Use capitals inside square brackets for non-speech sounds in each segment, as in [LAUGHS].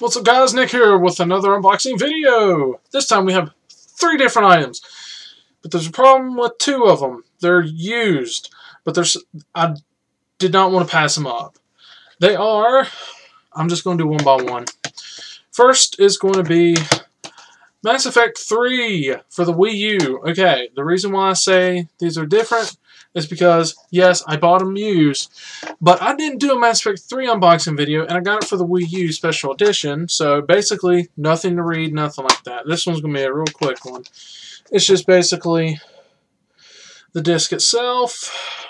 What's up guys, Nick here with another unboxing video. This time we have three different items. But there's a problem with two of them. They're used, but there's I did not want to pass them up. They are, I'm just going to do one by one. First is going to be Mass Effect 3 for the Wii U. Okay, the reason why I say these are different is because, yes, I bought them used, but I didn't do a Mass Effect 3 unboxing video, and I got it for the Wii U Special Edition, so basically, nothing to read, nothing like that. This one's going to be a real quick one. It's just basically the disc itself,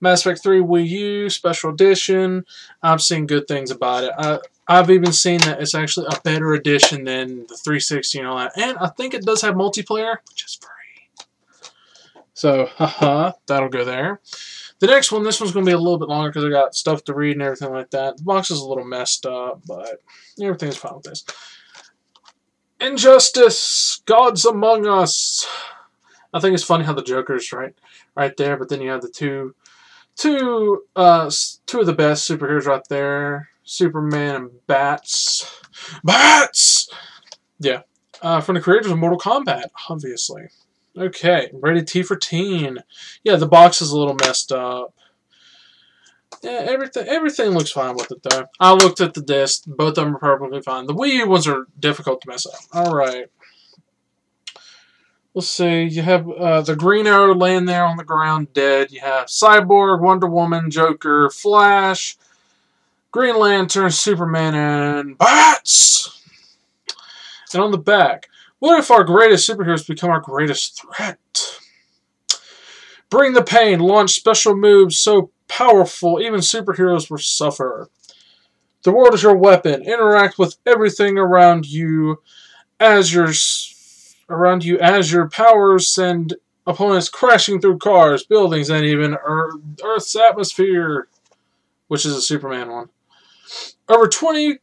Mass Effect 3 Wii U Special Edition. I've seen good things about it. I, I've even seen that it's actually a better edition than the 360 and all that. And I think it does have multiplayer, which is free. So, haha, that'll go there. The next one, this one's going to be a little bit longer because I got stuff to read and everything like that. The box is a little messed up, but everything's fine with this. Injustice, Gods Among Us. I think it's funny how the Joker's right, right there, but then you have the two, two, uh, two of the best superheroes right there, Superman and Bats. Bats. Yeah, uh, from the creators of Mortal Kombat, obviously. Okay, rated T for teen. Yeah, the box is a little messed up. Yeah, everything everything looks fine with it though. I looked at the disc; both of them are perfectly fine. The Wii U ones are difficult to mess up. All right. Let's see. You have uh, the Green Arrow laying there on the ground, dead. You have Cyborg, Wonder Woman, Joker, Flash, Green Lantern, Superman, and Bats. And on the back, what if our greatest superheroes become our greatest threat? Bring the pain, launch special moves so powerful even superheroes will suffer. The world is your weapon. Interact with everything around you as your around you as your powers send opponents crashing through cars, buildings, and even Earth's atmosphere, which is a Superman one. Over 20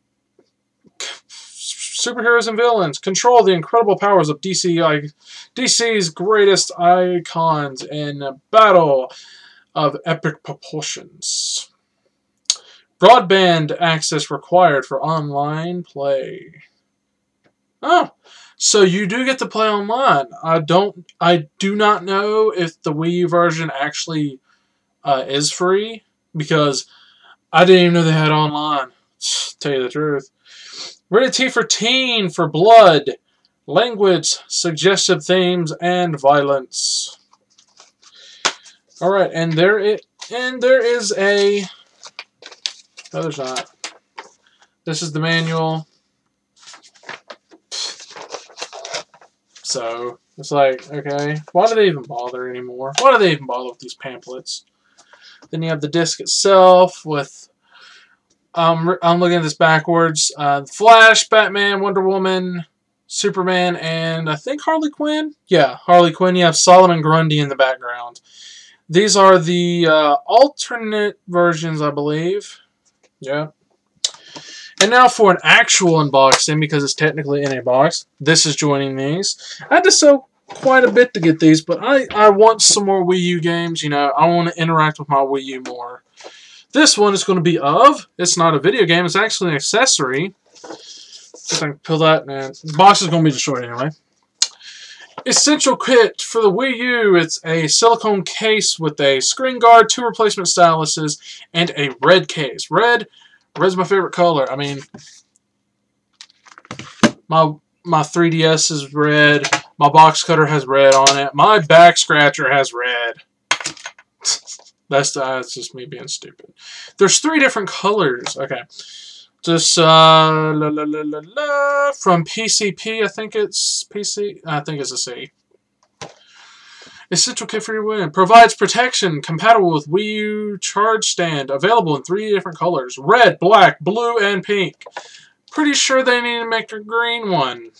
superheroes and villains control the incredible powers of DC, DC's greatest icons in a battle of epic proportions. Broadband access required for online play. Oh, so you do get to play online. I don't. I do not know if the Wii U version actually uh, is free because I didn't even know they had online. [SIGHS] Tell you the truth. Rated T for teen for blood, language, suggestive themes, and violence. All right, and there it and there is a. No, there's not. This is the manual. So it's like, okay, why do they even bother anymore? Why do they even bother with these pamphlets? Then you have the disc itself with um, I'm looking at this backwards. Uh, Flash, Batman, Wonder Woman, Superman, and I think Harley Quinn. Yeah, Harley Quinn. You have Solomon Grundy in the background. These are the uh, alternate versions, I believe. Yeah. And now for an actual unboxing, because it's technically in a box. This is joining these. I had to sell quite a bit to get these, but I, I want some more Wii U games. You know, I want to interact with my Wii U more. This one is going to be of, it's not a video game, it's actually an accessory. If I can pull that, man. The box is going to be destroyed anyway. Essential kit for the Wii U. It's a silicone case with a screen guard, two replacement styluses, and a red case. Red, red's my favorite color. I mean, my my 3DS is red. My box cutter has red on it. My back scratcher has red. [LAUGHS] That's, uh, that's just me being stupid. There's three different colors. Okay. Just, uh, la, la, la, la, la, from PCP, I think it's PC, I think it's a C. Essential kit for. Provides protection compatible with Wii U charge stand. Available in three different colors. Red, black, blue, and pink. Pretty sure they need to make a green one.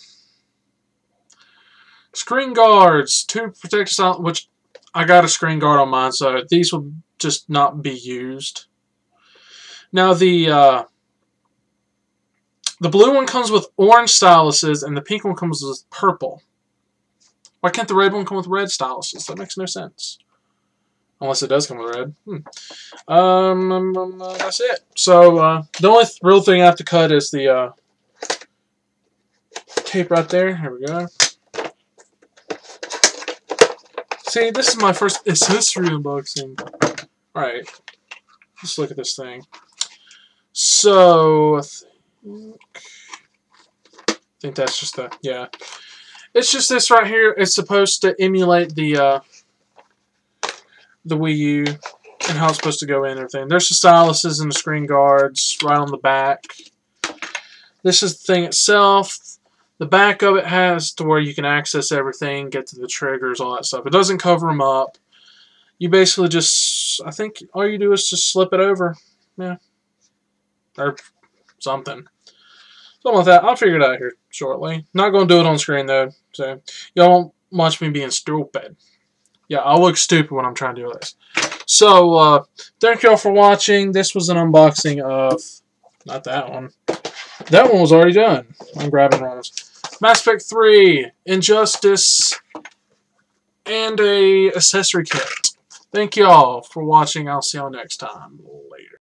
Screen guards. Two protect which I got a screen guard on mine, so these will just not be used. Now the uh, the blue one comes with orange styluses, and the pink one comes with purple. Why can't the red one come with red styluses? That makes no sense. Unless it does come with red. Hmm. Um, um, um, uh, that's it. So, uh, the only th real thing I have to cut is the uh, tape right there. Here we go. See, this is my first accessory unboxing. Alright. Let's look at this thing. So, I think, I think that's just the, yeah. It's just this right here. It's supposed to emulate the, uh, the Wii U and how it's supposed to go in and everything. There's the styluses and the screen guards right on the back. This is the thing itself. The back of it has to where you can access everything, get to the triggers, all that stuff. It doesn't cover them up. You basically just, I think all you do is just slip it over. Yeah. Or something. Something like that. I'll figure it out here shortly. Not going to do it on screen though. So, y'all won't watch me being stupid. Yeah, I'll look stupid when I'm trying to do this. So, uh, thank y'all for watching. This was an unboxing of, not that one. That one was already done. I'm grabbing Ron's. Mass Effect 3, Injustice, and a accessory kit. Thank y'all for watching. I'll see y'all next time. Later.